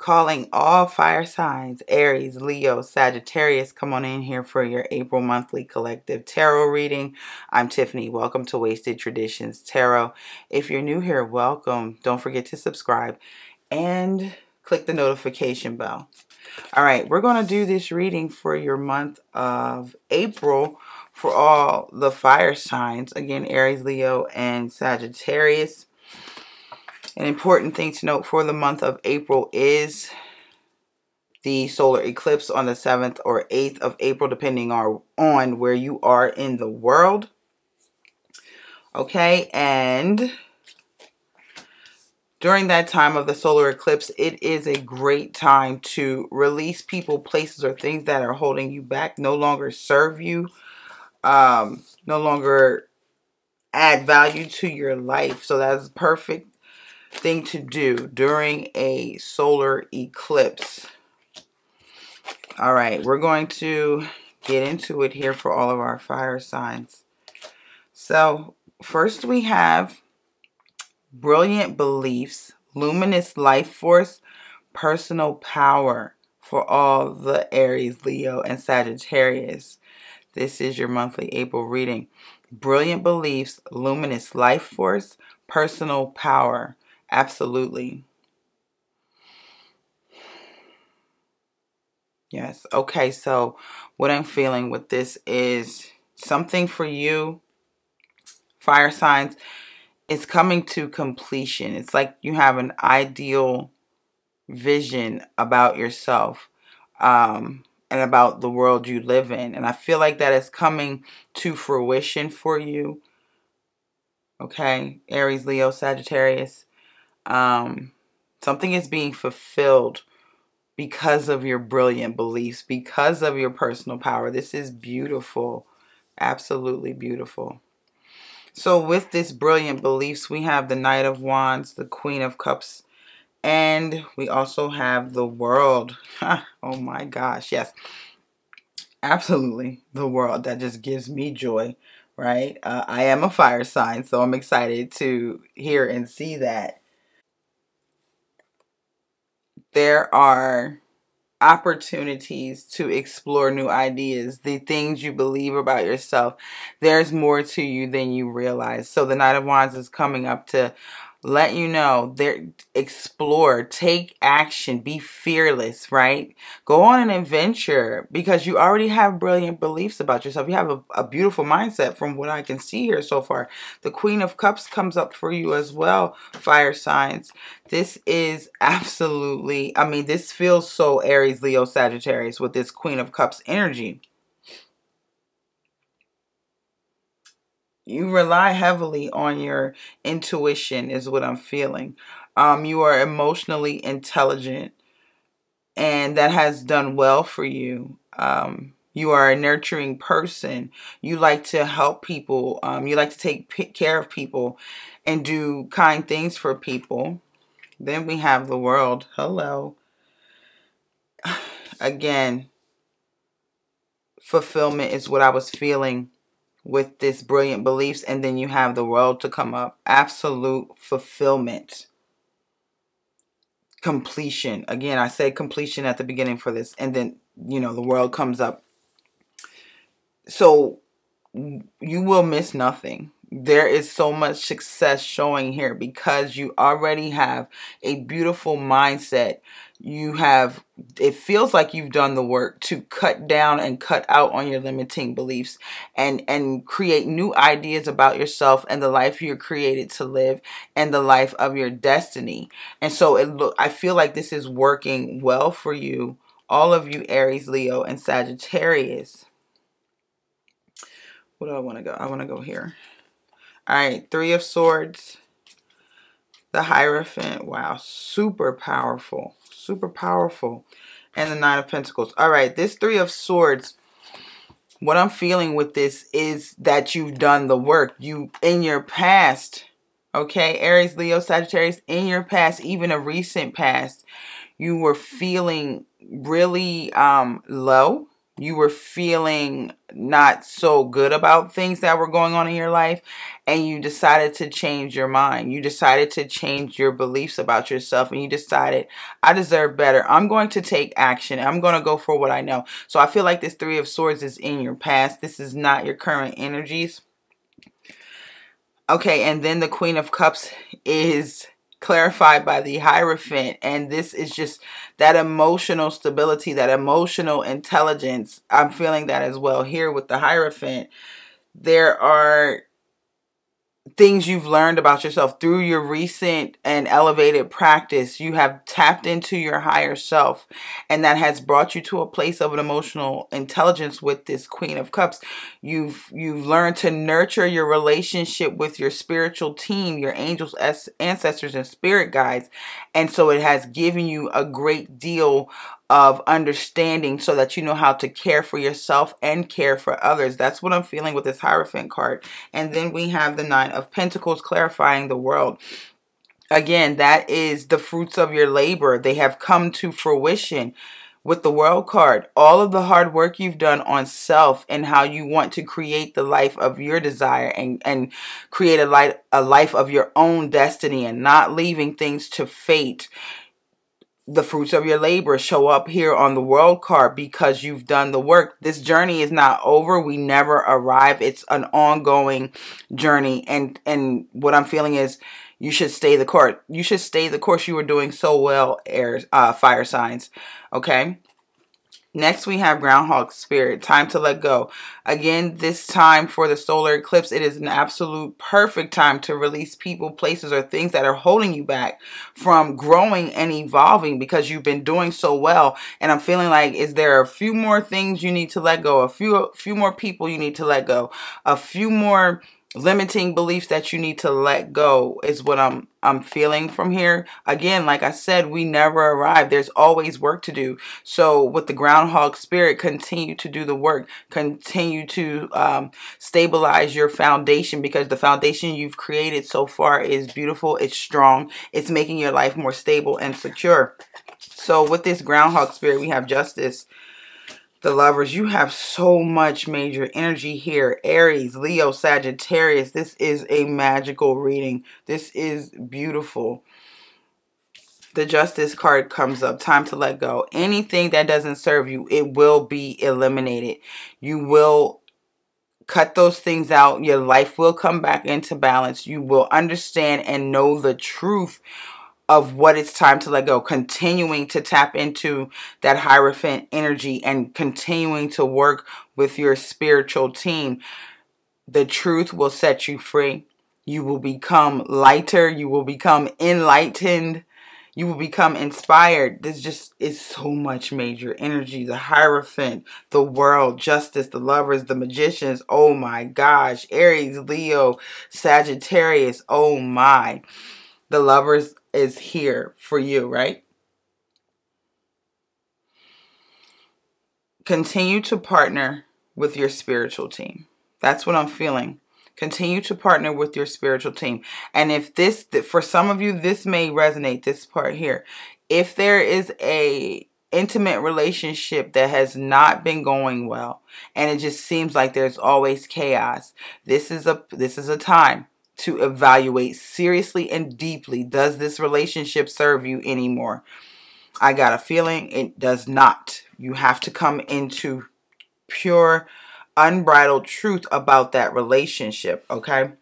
calling all fire signs Aries, Leo, Sagittarius. Come on in here for your April monthly collective tarot reading. I'm Tiffany. Welcome to Waisted Traditions Tarot. If you're new here, welcome. Don't forget to subscribe and click the notification bell. All right, we're going to do this reading for your month of April for all the fire signs. Again, Aries, Leo, and Sagittarius. An important thing to note for the month of April is the solar eclipse on the 7th or 8th of April, depending on, where you are in the world. Okay, and during that time of the solar eclipse, it is a great time to release people, places, or things that are holding you back, no longer serve you, um, no longer add value to your life. So that's perfect thing to do during a solar eclipse. All right, we're going to get into it here for all of our fire signs. So, first we have brilliant beliefs, luminous life force, personal power for all the Aries, Leo, and Sagittarius. This is your monthly April reading. Brilliant beliefs, luminous life force, personal power. Absolutely. Yes. Okay, so what I'm feeling with this is something for you, fire signs, is coming to completion. It's like you have an ideal vision about yourself um, and about the world you live in. And I feel like that is coming to fruition for you. Okay, Aries, Leo, Sagittarius. Um, something is being fulfilled because of your brilliant beliefs, because of your personal power. This is beautiful. Absolutely beautiful. So with this brilliant beliefs, we have the Knight of Wands, the Queen of Cups, and we also have the world. oh my gosh, yes. Absolutely, the world. That just gives me joy, right? Uh, I am a fire sign, so I'm excited to hear and see that there are opportunities to explore new ideas, the things you believe about yourself. There's more to you than you realize. So the Knight of Wands is coming up to let you know there explore take action be fearless right? Go on an adventure because you already have brilliant beliefs about yourself. You have a, a, beautiful mindset from what i can see here so far. The queen of cups comes up for you as well fire signs. This is absolutely i mean this feels so aries leo sagittarius with this queen of cups energy you rely heavily on your intuition is what I'm feeling. Um, you are emotionally intelligent and that has done well for you. Um, you are a nurturing person. You like to help people. Um, you like to take care of people and do kind things for people. Then we have the world. Hello. Again, fulfillment is what I was feeling with this brilliant beliefs and then you have the world to come up. Absolute fulfillment. Completion. Again i said completion at the beginning for this and then you know the world comes up. So you will miss nothing. There is so much success showing here because you already have a beautiful mindset you have it feels like you've done the work to cut down and cut out on your limiting beliefs and and create new ideas about yourself and the life you're created to live and the life of your destiny. And so it look i feel like this is working well for you all of you aries leo and sagittarius. What do i want to go i want to go here. All right three of swords the hierophant wow super powerful super powerful. And the Nine of Pentacles. All right, this Three of Swords, what I'm feeling with this is that you've done the work. You, in your past, okay, Aries, Leo, Sagittarius, in your past, even a recent past, you were feeling really um, low. You were feeling not so good about things that were going on in your life and you decided to change your mind. You decided to change your beliefs about yourself and you decided, I deserve better. I'm going to take action. I'm going to go for what I know. So I feel like this 3 of swords is in your past. This is not your current energies. Okay, and then the Queen of Cups is clarified by the Hierophant. And this is just that emotional stability, that emotional intelligence. I'm feeling that as well here with the Hierophant. There are things you've learned about yourself through your recent and elevated practice. You have tapped into your higher self, and that has brought you to a place of an emotional intelligence with this Queen of Cups. You've you've learned to nurture your relationship with your spiritual team, your angels, ancestors, and spirit guides, and so it has given you a great deal of understanding so that you know how to care for yourself and care for others. That's what I'm feeling with this Hierophant card. And then we have the Nine of Pentacles clarifying the world. Again, that is the fruits of your labor. They have come to fruition with the world card. All of the hard work you've done on self and how you want to create the life of your desire and, and create a life, a life of your own destiny and not leaving things to fate the fruits of your labor show up here on the world card because you've done the work. This journey is not over. We never arrive. It's an ongoing journey. And and what I'm feeling is you should stay the course. You should stay the course. You were doing so well, air uh, fire signs. Okay. Next, we have Groundhog Spirit, time to let go. Again, this time for the solar eclipse, it is an absolute perfect time to release people, places, or things that are holding you back from growing and evolving because you've been doing so well. And I'm feeling like, is there a few more things you need to let go? A few, few more people you need to let go? A few more limiting beliefs that you need to let go is what I'm I'm feeling from here. Again, like I said, we never arrive. There's always work to do. So with the groundhog spirit, continue to do the work. Continue to um, stabilize your foundation because the foundation you've created so far is beautiful. It's strong. It's making your life more stable and secure. So with this groundhog spirit, we have justice the lovers, you have so much major energy here. Aries, Leo, Sagittarius. This is a magical reading. This is beautiful. The justice card comes up. Time to let go. Anything that doesn't serve you, it will be eliminated. You will cut those things out. Your life will come back into balance. You will understand and know the truth of what it's time to let go, continuing to tap into that Hierophant energy and continuing to work with your spiritual team. The truth will set you free. You will become lighter. You will become enlightened. You will become inspired. There's just is so much major energy. The Hierophant, the world, justice, the lovers, the magicians. Oh my gosh. Aries, Leo, Sagittarius. Oh my. The lovers is here for you, right? Continue to partner with your spiritual team. That's what I'm feeling. Continue to partner with your spiritual team. And if this, for some of you, this may resonate, this part here. If there is a intimate relationship that has not been going well and it just seems like there's always chaos this is a this is a time to evaluate seriously and deeply does this relationship serve you anymore? I got a feeling it does not. You have to come into pure, unbridled truth about that relationship, okay?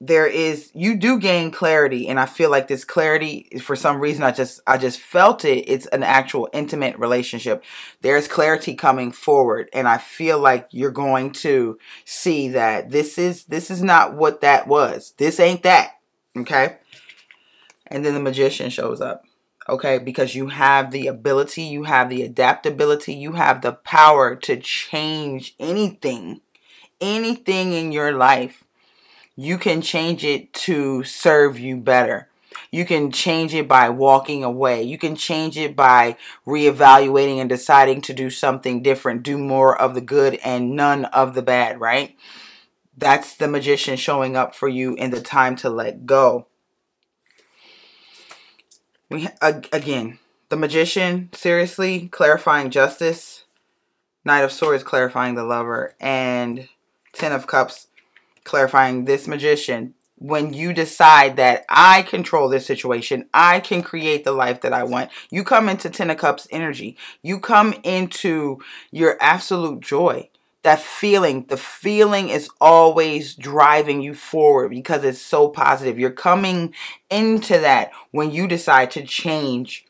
There is you do gain clarity and i feel like this clarity for some reason i just i just felt it. It's an actual intimate relationship. There's clarity coming forward and i feel like you're going to see that this is this is not what that was. This ain't that okay? And then the magician shows up okay? Because you have the ability you have the adaptability you have the power to change anything anything in your life you can change it to serve you better. You can change it by walking away. You can change it by reevaluating and deciding to do something different, do more of the good and none of the bad, right? That's the magician showing up for you in the time to let go. We again, The Magician, seriously, clarifying justice. Knight of Swords, clarifying the lover. And Ten of Cups, clarifying this Magician. When you decide that I control this situation, I can create the life that I want. You come into Ten of Cups energy. You come into your absolute joy that feeling, the feeling is always driving you forward because it's so positive. You're coming into that when you decide to change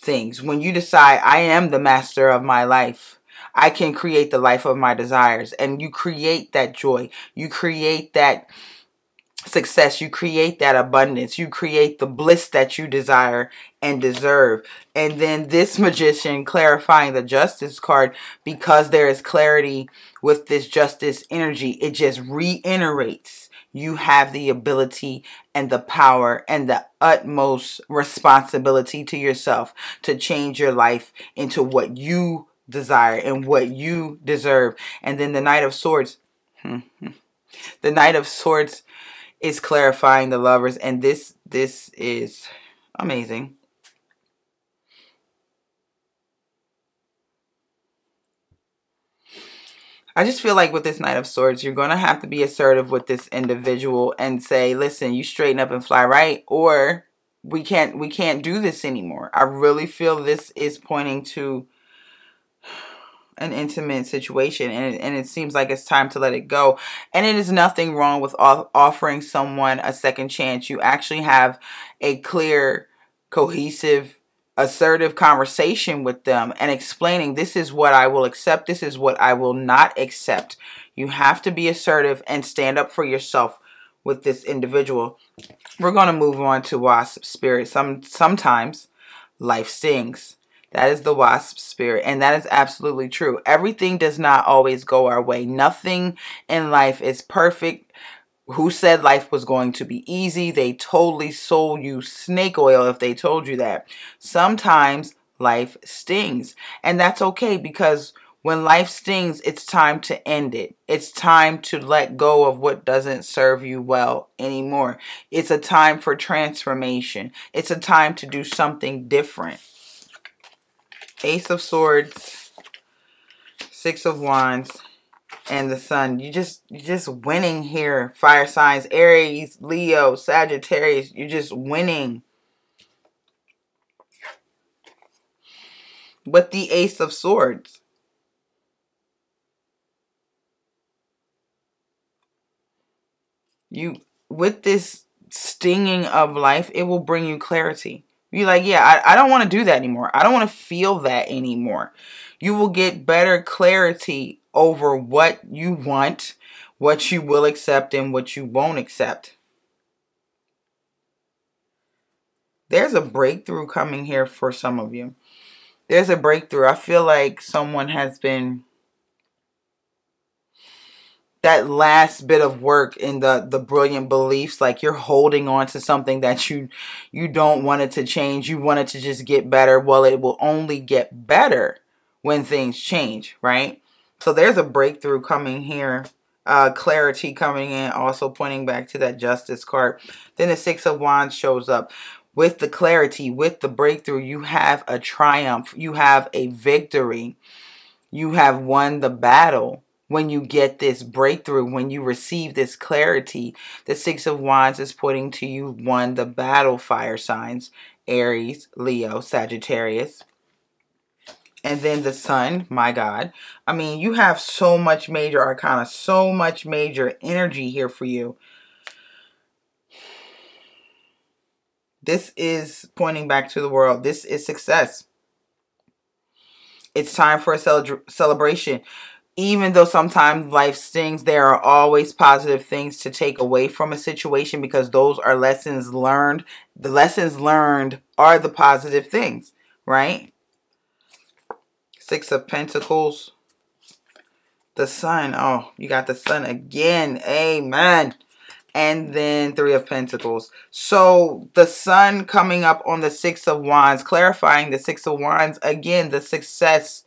things, when you decide, I am the master of my life. I can create the life of my desires. And you create that joy. You create that success. You create that abundance. You create the bliss that you desire and deserve. And then this magician clarifying the justice card because there is clarity with this justice energy. It just reiterates you have the ability and the power and the utmost responsibility to yourself to change your life into what you desire and what you deserve. And then the Knight of Swords. the Knight of Swords is clarifying the lovers and this this is amazing I just feel like with this Knight of Swords, you're going to have to be assertive with this individual and say, listen, you straighten up and fly right, or we can't, we can't do this anymore. I really feel this is pointing to an intimate situation and it, and it seems like it's time to let it go. And it is nothing wrong with offering someone a second chance. You actually have a clear cohesive assertive conversation with them and explaining this is what I will accept. This is what I will not accept. You have to be assertive and stand up for yourself with this individual. We're going to move on to wasp spirit some sometimes life stings that is the wasp spirit. And that is absolutely true. Everything does not always go our way. Nothing in life is perfect. Who said life was going to be easy? They totally sold you snake oil if they told you that. Sometimes life stings. And that's okay because when life stings, it's time to end it. It's time to let go of what doesn't serve you well anymore. It's a time for transformation. It's a time to do something different. Ace of Swords, Six of Wands, and the Sun. You just you're just winning here. Fire signs, Aries, Leo, Sagittarius. You're just winning. With the Ace of Swords. You with this stinging of life, it will bring you clarity. Be like, yeah, I, I don't want to do that anymore. I don't want to feel that anymore. You will get better clarity over what you want, what you will accept, and what you won't accept. There's a breakthrough coming here for some of you. There's a breakthrough. I feel like someone has been that last bit of work in the the brilliant beliefs like you're holding on to something that you you don't want it to change. You want it to just get better. Well it will only get better when things change right? So there's a breakthrough coming here uh, clarity coming in also pointing back to that justice card. Then the six of wands shows up. With the clarity with the breakthrough you have a triumph. You have a victory. You have won the battle when you get this breakthrough, when you receive this clarity. The Six of Wands is pointing to you won the battle fire signs Aries, Leo, Sagittarius. And then the sun, my God. I mean, you have so much major arcana, so much major energy here for you. This is pointing back to the world. This is success. It's time for a cele celebration even though sometimes life stings, there are always positive things to take away from a situation because those are lessons learned. The lessons learned are the positive things, right? Six of Pentacles. The Sun. Oh, you got the Sun again. Amen. And then Three of Pentacles. So the Sun coming up on the Six of Wands, clarifying the Six of Wands. Again, the success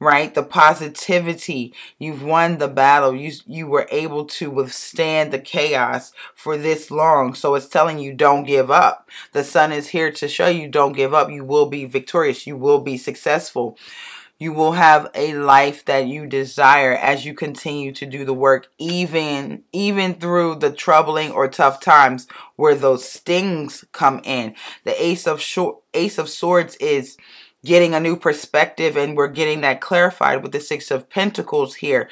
right? The positivity. You've won the battle. You you were able to withstand the chaos for this long. So it's telling you don't give up. The sun is here to show you don't give up. You will be victorious. You will be successful. You will have a life that you desire as you continue to do the work even even through the troubling or tough times where those stings come in. The ace of short ace of swords is getting a new perspective and we're getting that clarified with the six of pentacles here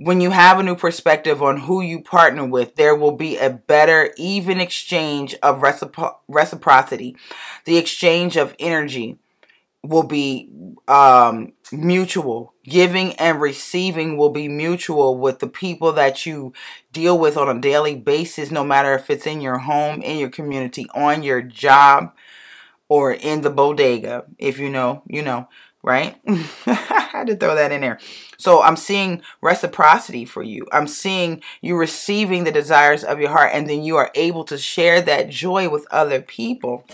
when you have a new perspective on who you partner with, there will be a better, even exchange of recipro- reciprocity. The exchange of energy will be um, mutual. Giving and receiving will be mutual with the people that you deal with on a daily basis, no matter if it's in your home, in your community, on your job or in the bodega. If you know, you know, right? I had to throw that in there. So I'm seeing reciprocity for you. I'm seeing you receiving the desires of your heart, and then you are able to share that joy with other people.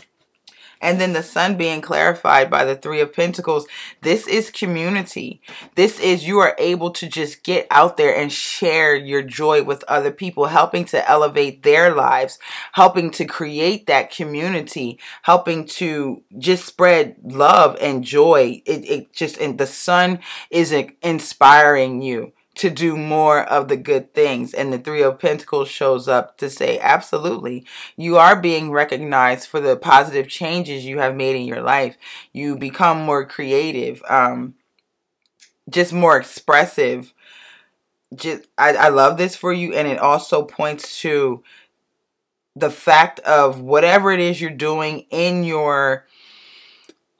And then the sun being clarified by the three of pentacles. This is community. This is you are able to just get out there and share your joy with other people, helping to elevate their lives, helping to create that community, helping to just spread love and joy. It, it just, and the sun is uh, inspiring you to do more of the good things. And the Three of Pentacles shows up to say, absolutely, you are being recognized for the positive changes you have made in your life. You become more creative, um, just more expressive. Just, I, I love this for you. And it also points to the fact of whatever it is you're doing in your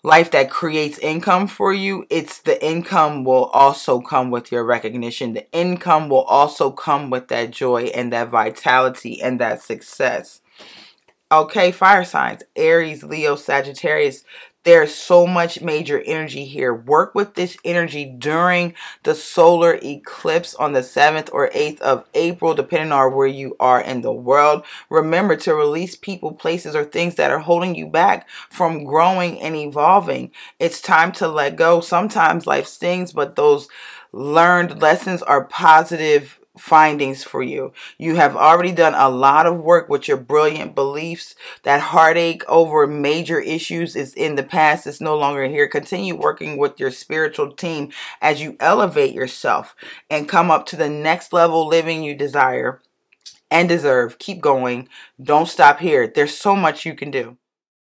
life that creates income for you, it's the income will also come with your recognition. The income will also come with that joy and that vitality and that success. Okay, fire signs Aries, Leo, Sagittarius. There's so much major energy here. Work with this energy during the solar eclipse on the 7th or 8th of April, depending on where you are in the world. Remember to release people, places, or things that are holding you back from growing and evolving. It's time to let go. Sometimes life stings, but those learned lessons are positive findings for you. You have already done a lot of work with your brilliant beliefs. That heartache over major issues is in the past. It's no longer here. Continue working with your spiritual team as you elevate yourself and come up to the next level living you desire and deserve. Keep going. Don't stop here. There's so much you can do.